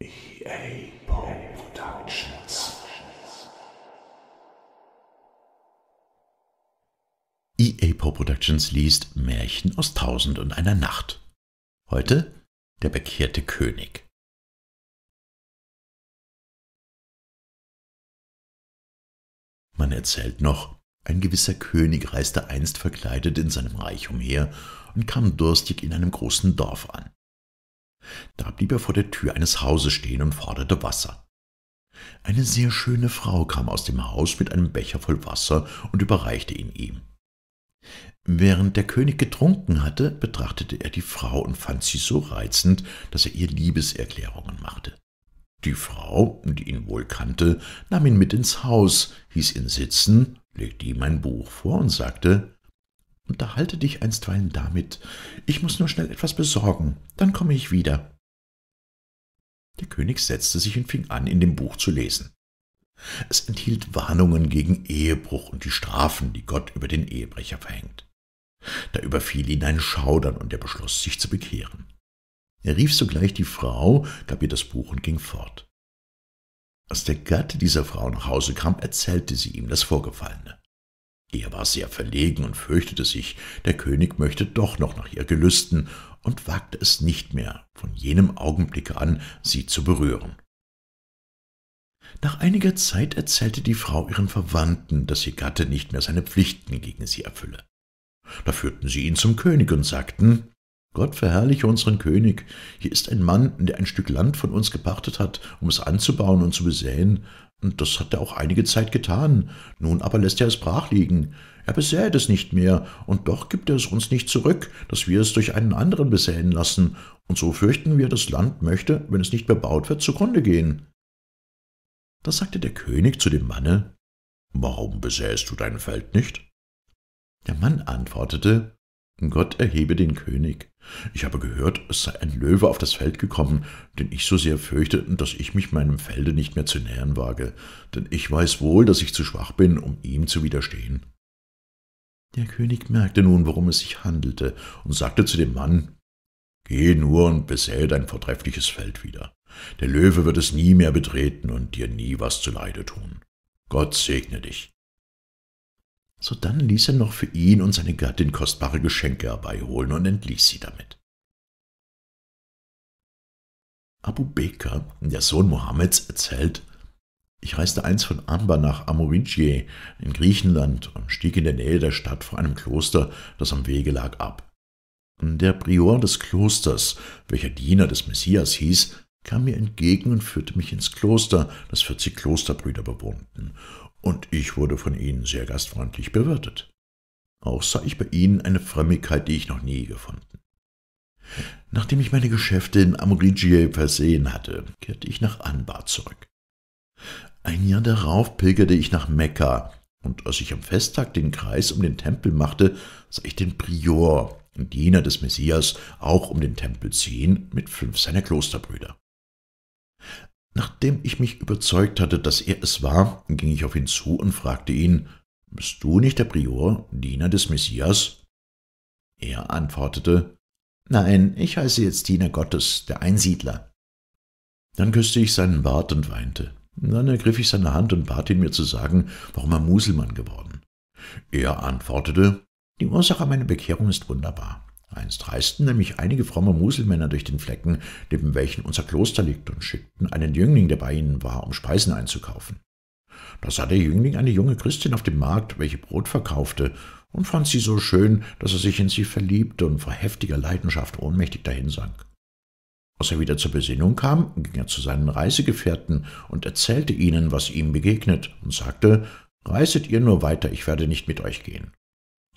EA Productions. EA Productions liest Märchen aus Tausend und einer Nacht. Heute der bekehrte König. Man erzählt noch, ein gewisser König reiste einst verkleidet in seinem Reich umher und kam durstig in einem großen Dorf an. Da blieb er vor der Tür eines Hauses stehen und forderte Wasser. Eine sehr schöne Frau kam aus dem Haus mit einem Becher voll Wasser und überreichte ihn ihm. Während der König getrunken hatte, betrachtete er die Frau und fand sie so reizend, dass er ihr Liebeserklärungen machte. Die Frau, die ihn wohl kannte, nahm ihn mit ins Haus, hieß ihn sitzen, legte ihm ein Buch vor und sagte Unterhalte dich einstweilen damit, ich muss nur schnell etwas besorgen, dann komme ich wieder. Der König setzte sich und fing an, in dem Buch zu lesen. Es enthielt Warnungen gegen Ehebruch und die Strafen, die Gott über den Ehebrecher verhängt. Da überfiel ihn ein Schaudern und er beschloss, sich zu bekehren. Er rief sogleich die Frau, gab ihr das Buch und ging fort. Als der Gatte dieser Frau nach Hause kam, erzählte sie ihm das Vorgefallene. Er war sehr verlegen und fürchtete sich, der König möchte doch noch nach ihr gelüsten und wagte es nicht mehr, von jenem Augenblicke an sie zu berühren. Nach einiger Zeit erzählte die Frau ihren Verwandten, dass ihr Gatte nicht mehr seine Pflichten gegen sie erfülle. Da führten sie ihn zum König und sagten, Gott verherrliche unseren König, hier ist ein Mann, der ein Stück Land von uns gepachtet hat, um es anzubauen und zu besäen, und das hat er auch einige Zeit getan, nun aber lässt er es brach liegen. Er besäet es nicht mehr, und doch gibt er es uns nicht zurück, dass wir es durch einen anderen besäen lassen, und so fürchten wir, das Land möchte, wenn es nicht bebaut wird, zugrunde gehen. Da sagte der König zu dem Manne, Warum besäst du dein Feld nicht? Der Mann antwortete, Gott erhebe den König. Ich habe gehört, es sei ein Löwe auf das Feld gekommen, den ich so sehr fürchte, dass ich mich meinem Felde nicht mehr zu nähern wage, denn ich weiß wohl, dass ich zu schwach bin, um ihm zu widerstehen. Der König merkte nun, worum es sich handelte, und sagte zu dem Mann, Geh nur und besäe dein vortreffliches Feld wieder. Der Löwe wird es nie mehr betreten und dir nie was zuleide tun. Gott segne dich. Sodann ließ er noch für ihn und seine Gattin kostbare Geschenke herbeiholen und entließ sie damit. Abu Bekr, der Sohn Mohammeds, erzählt, ich reiste einst von Amba nach Amorincie in Griechenland und stieg in der Nähe der Stadt vor einem Kloster, das am Wege lag, ab. Der Prior des Klosters, welcher Diener des Messias hieß, kam mir entgegen und führte mich ins Kloster, das vierzig Klosterbrüder bewohnten, und ich wurde von ihnen sehr gastfreundlich bewirtet. Auch sah ich bei ihnen eine Frömmigkeit, die ich noch nie gefunden. Nachdem ich meine Geschäfte in Amorigie versehen hatte, kehrte ich nach Anbar zurück. Ein Jahr darauf pilgerte ich nach Mekka, und als ich am Festtag den Kreis um den Tempel machte, sah ich den Prior, Diener des Messias, auch um den Tempel ziehen mit fünf seiner Klosterbrüder. Nachdem ich mich überzeugt hatte, dass er es war, ging ich auf ihn zu und fragte ihn, Bist du nicht der Prior, Diener des Messias? Er antwortete, Nein, ich heiße jetzt Diener Gottes, der Einsiedler. Dann küsste ich seinen Bart und weinte. Dann ergriff ich seine Hand und bat ihn mir zu sagen, warum er Muselmann geworden. Er antwortete, die Ursache meiner Bekehrung ist wunderbar. Einst reisten nämlich einige fromme Muselmänner durch den Flecken, neben welchen unser Kloster liegt, und schickten einen Jüngling, der bei ihnen war, um Speisen einzukaufen. Da sah der Jüngling eine junge Christin auf dem Markt, welche Brot verkaufte, und fand sie so schön, dass er sich in sie verliebte und vor heftiger Leidenschaft ohnmächtig dahinsank. Als er wieder zur Besinnung kam, ging er zu seinen Reisegefährten und erzählte ihnen, was ihm begegnet, und sagte, Reiset ihr nur weiter, ich werde nicht mit euch gehen.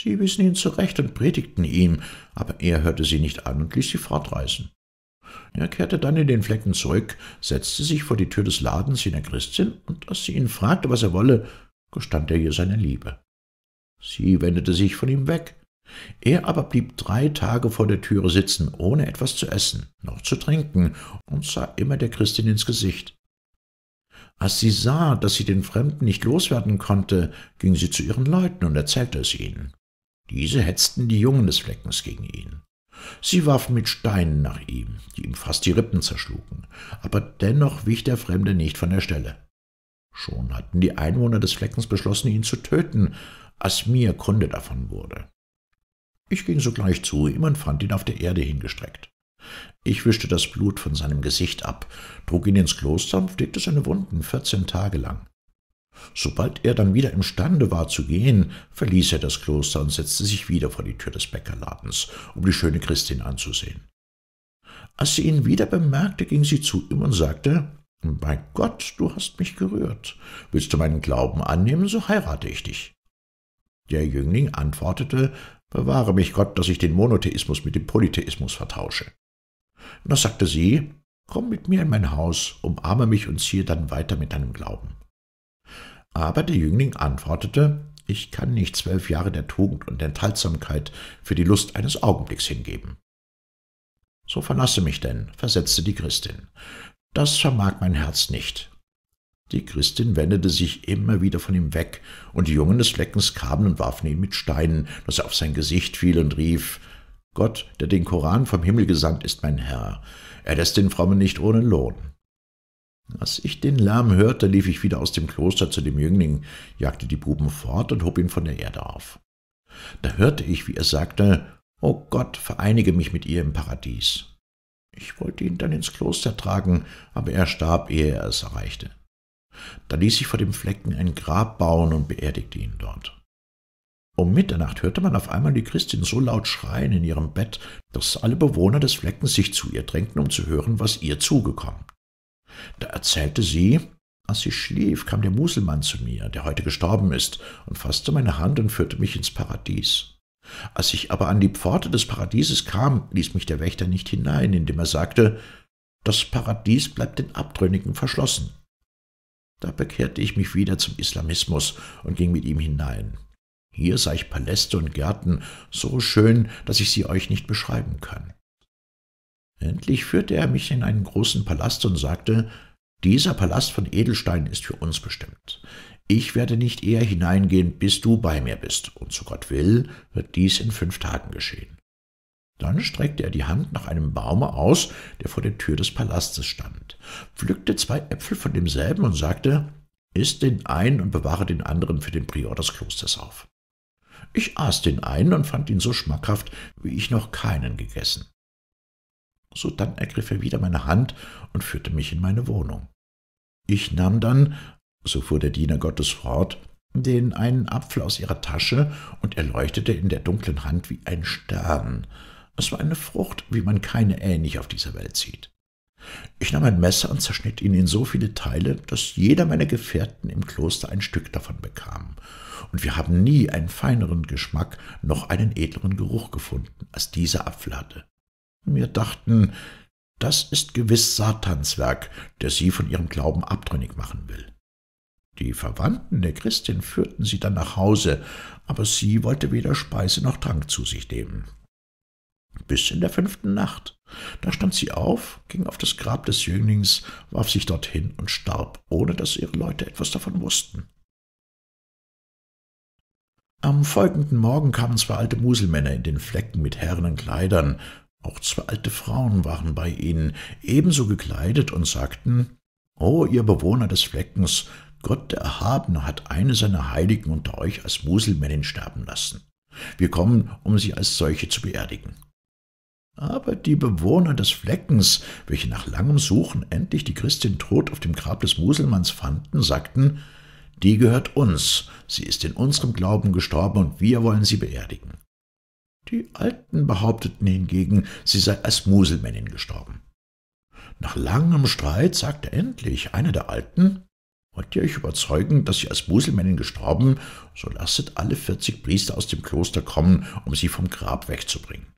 Sie wiesen ihn zurecht und predigten ihm, aber er hörte sie nicht an und ließ sie fortreisen. Er kehrte dann in den Flecken zurück, setzte sich vor die Tür des Ladens jener Christin, und als sie ihn fragte, was er wolle, gestand er ihr seine Liebe. Sie wendete sich von ihm weg. Er aber blieb drei Tage vor der Türe sitzen, ohne etwas zu essen, noch zu trinken, und sah immer der Christin ins Gesicht. Als sie sah, dass sie den Fremden nicht loswerden konnte, ging sie zu ihren Leuten und erzählte es ihnen. Diese hetzten die Jungen des Fleckens gegen ihn. Sie warfen mit Steinen nach ihm, die ihm fast die Rippen zerschlugen, aber dennoch wich der Fremde nicht von der Stelle. Schon hatten die Einwohner des Fleckens beschlossen, ihn zu töten, als mir Kunde davon wurde. Ich ging sogleich zu ihm und fand ihn auf der Erde hingestreckt. Ich wischte das Blut von seinem Gesicht ab, trug ihn ins Kloster und pflegte seine Wunden vierzehn Tage lang. Sobald er dann wieder imstande war zu gehen, verließ er das Kloster und setzte sich wieder vor die Tür des Bäckerladens, um die schöne Christin anzusehen. Als sie ihn wieder bemerkte, ging sie zu ihm und sagte, bei Gott, du hast mich gerührt. Willst du meinen Glauben annehmen, so heirate ich dich. Der Jüngling antwortete, bewahre mich Gott, dass ich den Monotheismus mit dem Polytheismus vertausche. Da sagte sie, komm mit mir in mein Haus, umarme mich und ziehe dann weiter mit deinem Glauben. Aber der Jüngling antwortete, ich kann nicht zwölf Jahre der Tugend und Enthaltsamkeit für die Lust eines Augenblicks hingeben. So verlasse mich denn, versetzte die Christin. Das vermag mein Herz nicht. Die Christin wendete sich immer wieder von ihm weg, und die Jungen des Fleckens kamen und warfen ihn mit Steinen, dass er auf sein Gesicht fiel und rief, Gott, der den Koran vom Himmel gesandt, ist mein Herr. Er lässt den Frommen nicht ohne Lohn. Als ich den Lärm hörte, lief ich wieder aus dem Kloster zu dem Jüngling, jagte die Buben fort und hob ihn von der Erde auf. Da hörte ich, wie er sagte, O Gott, vereinige mich mit ihr im Paradies. Ich wollte ihn dann ins Kloster tragen, aber er starb, ehe er es erreichte. Da ließ ich vor dem Flecken ein Grab bauen und beerdigte ihn dort. Um Mitternacht hörte man auf einmal die Christin so laut schreien in ihrem Bett, dass alle Bewohner des Fleckens sich zu ihr drängten, um zu hören, was ihr zugekommen. Da erzählte sie, als sie schlief, kam der Muselmann zu mir, der heute gestorben ist, und fasste meine Hand und führte mich ins Paradies. Als ich aber an die Pforte des Paradieses kam, ließ mich der Wächter nicht hinein, indem er sagte, das Paradies bleibt den Abtrünnigen verschlossen. Da bekehrte ich mich wieder zum Islamismus und ging mit ihm hinein. Hier sah ich Paläste und Gärten so schön, dass ich sie euch nicht beschreiben kann. Endlich führte er mich in einen großen Palast und sagte, dieser Palast von Edelstein ist für uns bestimmt. Ich werde nicht eher hineingehen, bis du bei mir bist, und so Gott will, wird dies in fünf Tagen geschehen. Dann streckte er die Hand nach einem Baume aus, der vor der Tür des Palastes stand, pflückte zwei Äpfel von demselben und sagte, Iss den einen und bewahre den anderen für den Prior des Klosters auf. Ich aß den einen und fand ihn so schmackhaft, wie ich noch keinen gegessen. Sodann ergriff er wieder meine Hand und führte mich in meine Wohnung. Ich nahm dann, so fuhr der Diener Gottes fort, den einen Apfel aus ihrer Tasche und er leuchtete in der dunklen Hand wie ein Stern. Es war eine Frucht, wie man keine ähnlich auf dieser Welt sieht. Ich nahm ein Messer und zerschnitt ihn in so viele Teile, dass jeder meiner Gefährten im Kloster ein Stück davon bekam. Und wir haben nie einen feineren Geschmack noch einen edleren Geruch gefunden, als dieser Apfel hatte. Wir dachten, das ist gewiss Satans Werk, der sie von ihrem Glauben abtrünnig machen will. Die Verwandten der Christin führten sie dann nach Hause, aber sie wollte weder Speise noch Trank zu sich nehmen. Bis in der fünften Nacht. Da stand sie auf, ging auf das Grab des Jünglings, warf sich dorthin und starb, ohne dass ihre Leute etwas davon wussten. Am folgenden Morgen kamen zwei alte Muselmänner in den Flecken mit herrenen Kleidern auch zwei alte Frauen waren bei ihnen, ebenso gekleidet und sagten, O ihr Bewohner des Fleckens, Gott der Erhabene hat eine seiner Heiligen unter euch als Muselmännin sterben lassen. Wir kommen, um sie als solche zu beerdigen. Aber die Bewohner des Fleckens, welche nach langem Suchen endlich die Christin tot auf dem Grab des Muselmanns fanden, sagten, die gehört uns, sie ist in unserem Glauben gestorben und wir wollen sie beerdigen. Die Alten behaupteten hingegen, sie sei als Muselmännin gestorben. Nach langem Streit sagte endlich einer der Alten, Wollt ihr euch überzeugen, dass sie als Muselmännin gestorben, so lasset alle vierzig Priester aus dem Kloster kommen, um sie vom Grab wegzubringen.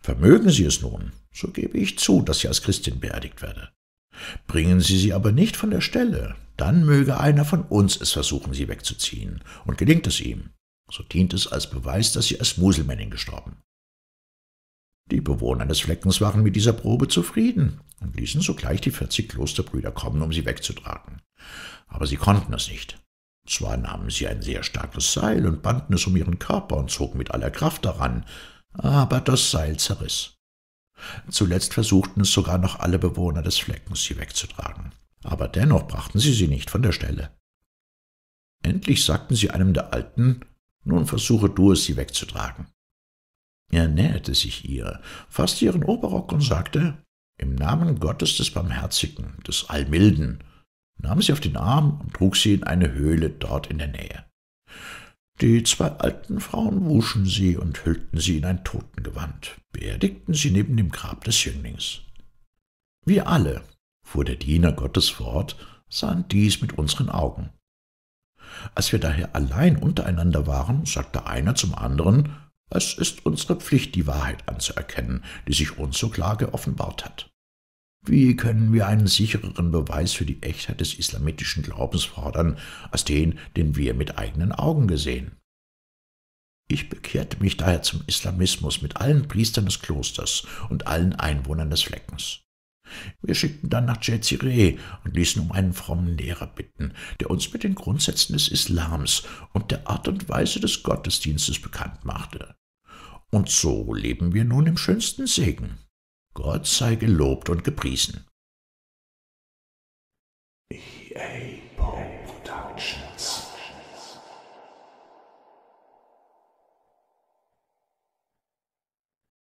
Vermögen sie es nun, so gebe ich zu, dass sie als Christin beerdigt werde. Bringen sie sie aber nicht von der Stelle, dann möge einer von uns es versuchen, sie wegzuziehen, und gelingt es ihm, so dient es als Beweis, dass sie als Muselmännin gestorben. Die Bewohner des Fleckens waren mit dieser Probe zufrieden und ließen sogleich die vierzig Klosterbrüder kommen, um sie wegzutragen. Aber sie konnten es nicht. Zwar nahmen sie ein sehr starkes Seil und banden es um ihren Körper und zogen mit aller Kraft daran, aber das Seil zerriss. Zuletzt versuchten es sogar noch alle Bewohner des Fleckens, sie wegzutragen. Aber dennoch brachten sie sie nicht von der Stelle. Endlich sagten sie einem der Alten, nun versuche du es, sie wegzutragen. Er näherte sich ihr, fasste ihren Oberrock und sagte, im Namen Gottes des Barmherzigen, des Allmilden, nahm sie auf den Arm und trug sie in eine Höhle dort in der Nähe. Die zwei alten Frauen wuschen sie und hüllten sie in ein Totengewand, beerdigten sie neben dem Grab des Jünglings. Wir alle, fuhr der Diener Gottes fort, sahen dies mit unseren Augen. Als wir daher allein untereinander waren, sagte einer zum anderen, es ist unsere Pflicht, die Wahrheit anzuerkennen, die sich uns so klar geoffenbart hat. Wie können wir einen sichereren Beweis für die Echtheit des islamitischen Glaubens fordern, als den, den wir mit eigenen Augen gesehen? Ich bekehrte mich daher zum Islamismus mit allen Priestern des Klosters und allen Einwohnern des Fleckens. Wir schickten dann nach Jezireh und ließen um einen frommen Lehrer bitten, der uns mit den Grundsätzen des Islams und der Art und Weise des Gottesdienstes bekannt machte. Und so leben wir nun im schönsten Segen. Gott sei gelobt und gepriesen.